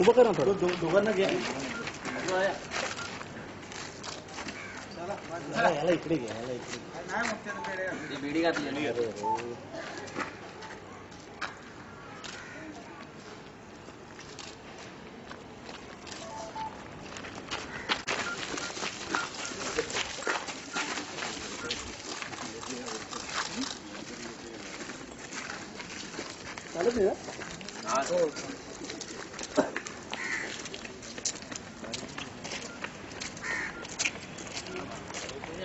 उभं कर थोडं. दो- दोघांना घ्या. याला याला इकडे घे याला इकडे. बीडी घातली अरे चालत नाही